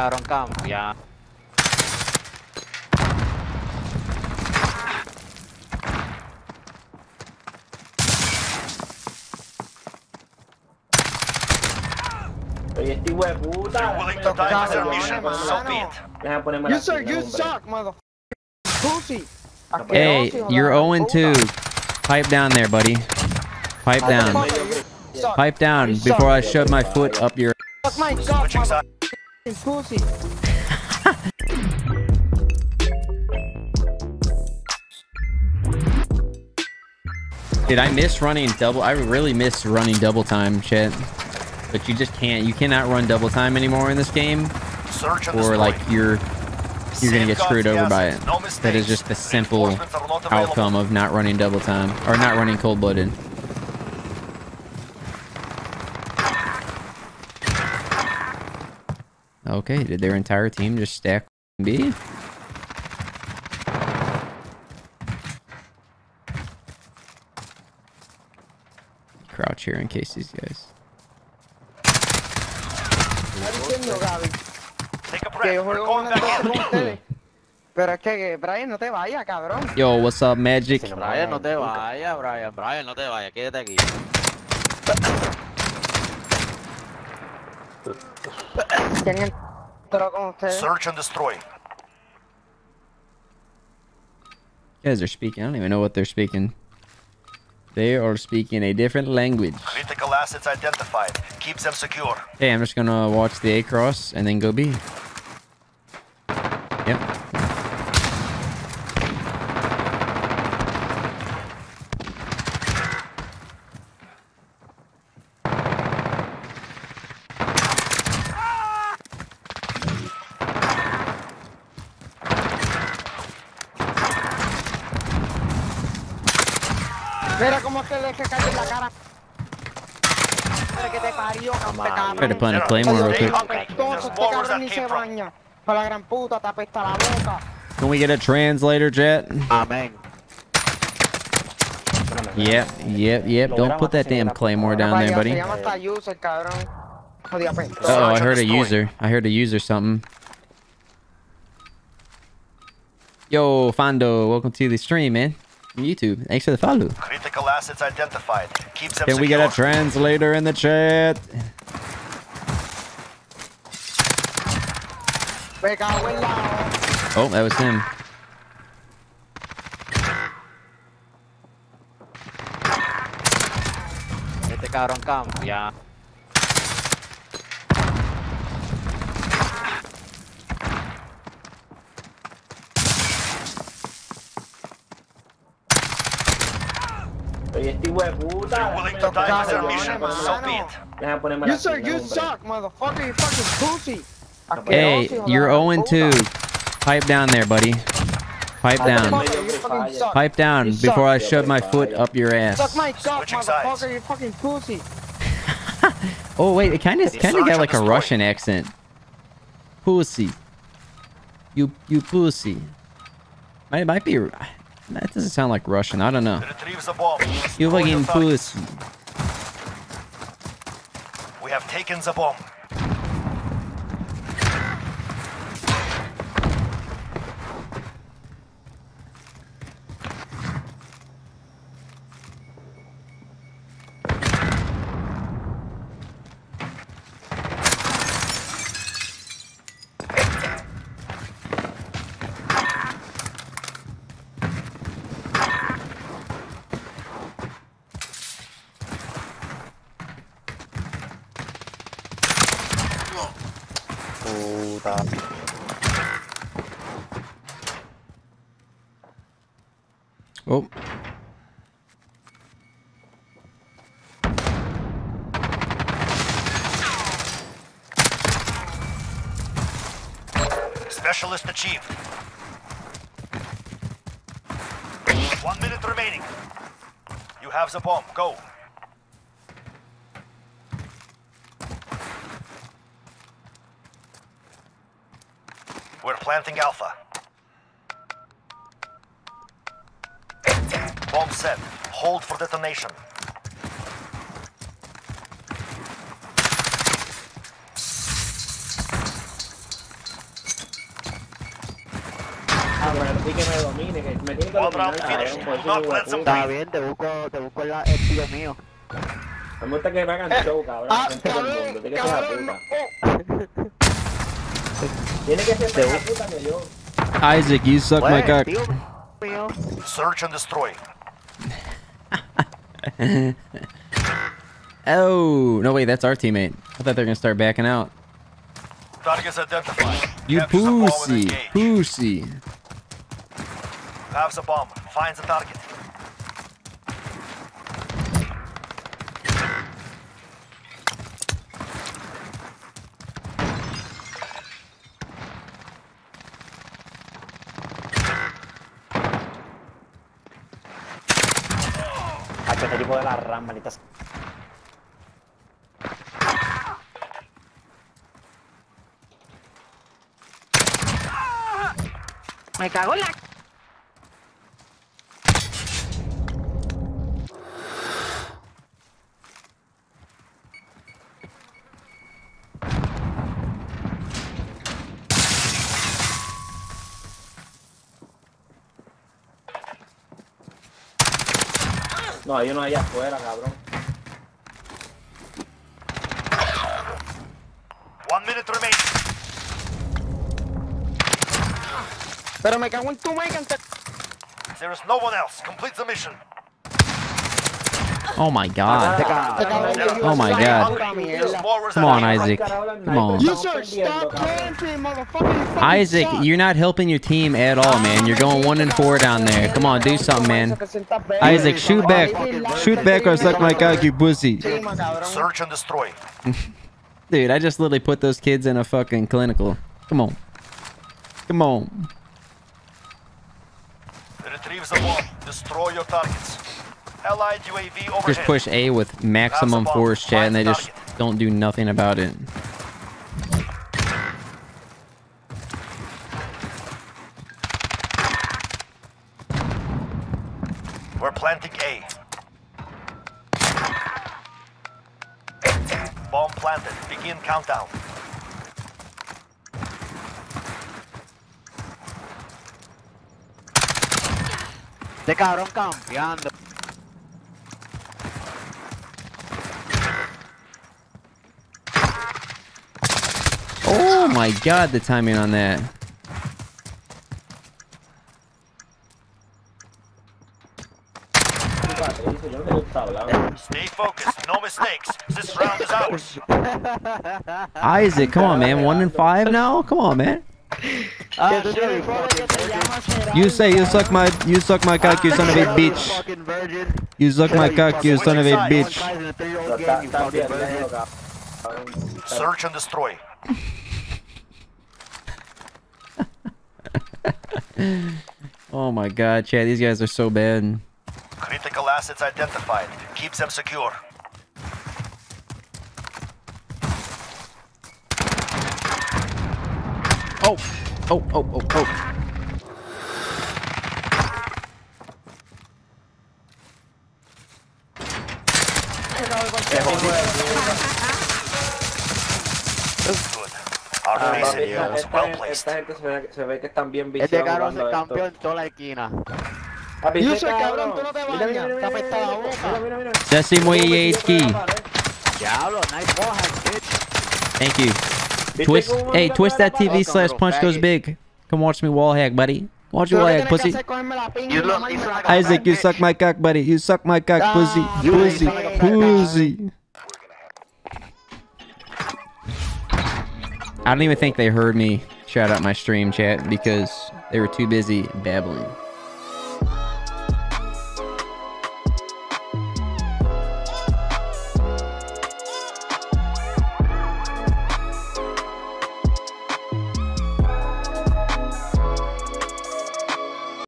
cabrón cambia. Oye, este hijo de puta. Willing to die for their mission, so be it. Deja ponerme You la sir, you suck, motherfucker. Pussy. Hey, Asqueroso, hijo de you're la 0 and puta. 2. Pipe down there, buddy. Pipe down. Motherfucker, you suck. Pipe down before I shove my foot up your. Suck my cock, Switching sides. Motherfucking pussy. Dude, I miss running double. I really miss running double time, shit. But you just can't. You cannot run double time anymore in this game, Search or destroy. like you're you're gonna get screwed over by it. No That is just the simple Reinforcements are not available. outcome of not running double time or not running cold blooded. Okay, did their entire team just stack B? Crouch here in case these guys. Está diciendo, Gaby, Take a que breath. yo We're juego going una back con in. ustedes. Pero es que, que, Brian, no te vayas, cabrón. Yo, what's up, Magic? Brian, no te vayas, Brian. Brian, no te vayas. Quédate aquí. Search and destroy. You guys are speaking. I don't even know what they're speaking. They are speaking a different language. Critical assets identified. Keep them secure. Okay, I'm just gonna watch the A cross and then go B. Yep. Mira cómo es que le cae en la cara. Que te parió, cante, cabrón. Try to plant a claymore real quick. Apestoso, este cabrón ni se baña. Para la gran puta, te apesta la boca. Can we get a translator, Jet? Amén. Yep, yep, yep. Don't put that damn claymore down there, buddy. Se llama hasta user, cabrón. Jodido apestoso. Uh oh, I heard a user. I heard a user something. Yo, Fando, welcome to the stream, man. From YouTube. Thanks for the follow. Critical assets identified. Keep them Can secure. we get a translator in the chat? Me cago en la... Oh, that was him. Este cabrón cambia. Oye, hijo puta. Willing to die for their mission, so be it. You sir, you suck, motherfucker. You fucking pussy. Hey, Asqueroso, hijo de you're la 0 and puta. 2. Pipe down there, buddy. Pipe down. Motherfucker, you fucking suck. Pipe down before I shove my foot up your Suck ass. my cock, motherfucker. You fucking pussy. Oh wait, it kind of kind of got like a. Russian accent. Pussy. You you pussy. Might might be. That doesn't sound like Russian. I don't know. You fucking targets. We have taken the bomb. Oh, Specialist achieved. One minute remaining. You have the bomb. Go. We're planting Alpha. Bomb set. Hold for detonation. Está bien, te busco, te busco el tío mío. Me gusta que me hagan show, cabrón. Ah, cabrón, ah, cabrón. Tiene que ser más puta que yo. Isaac, you suck my Pues, cock. Search and destroy. Oh no, wait, that's our teammate. I thought they were gonna start backing out. Targets identified. You Capture the bomb and pussy, engage. pussy. Have the bomb. Find the target. De la RAM. Me cago en la... No, hay uno allá afuera, cabrón. One minute remaining. Pero me cago en tu meca. There is no one else. Complete the mission. Oh my god. Te cago en There- Oh my God. Come on. Isaac. Come on. You should stop camping, motherfucker. You fucking Isaac, suck. you're not helping your team at all, man. You're going one and four down there. Come on, do something, man. Isaac, shoot back. Shoot back or suck my cock, you pussy. Search and destroy. Dude, I just literally put those kids in a fucking clinical. Come on. Come on. Retrieve the bomb. Destroy your targets. Allied UAV overhead. Just push A with maximum force, chat, and they just don't do nothing about it. We're planting A. Bomb planted. Begin countdown. Este cabrón campeando. Oh my god, the timing on that. Yo no sé qué está hablando. Stay focused. No mistakes. This round is ours. Isaac, come on, man. One and five now? Come on, man. Que tú tienes pobre que te llamas Gerardo. You say you suck my you suck my cock, you son of a bitch. You suck my cock, you son of a bitch. Search and a three-year-old Pero está, game, you está fucking bien, virgin. déjalo, cabrón. Search and destroy. Oh my god, Chad, these guys are so bad. Critical assets identified. Keep them secure. Oh, oh, oh, oh, oh. Good. Our Ah, base papi, esta, esta well placed. esta gente se ve, se ve que están bien Este cabrón se jugando esto. campeó en toda la esquina. Papi, Yo ese cabrón, tú no te bañas, mira, te mira, apesta mira, la mira. Mira, mira, mira. Jesse ¿Cómo Moye metió por la key. Diablo, nice wall hack, bitch. Thank you. Twitch, hey, twitch dot TV pared? slash punch goes big. Come watch me wall hack, buddy. Watch Tú me wall hack, pussy. hacer es cogerme la pinga You look- you la look cara. Isaac, you suck my cock, buddy. You suck my cock, pussy. Pussy. you Pussy. I don't even think they heard me shout out my stream chat because they were too busy babbling.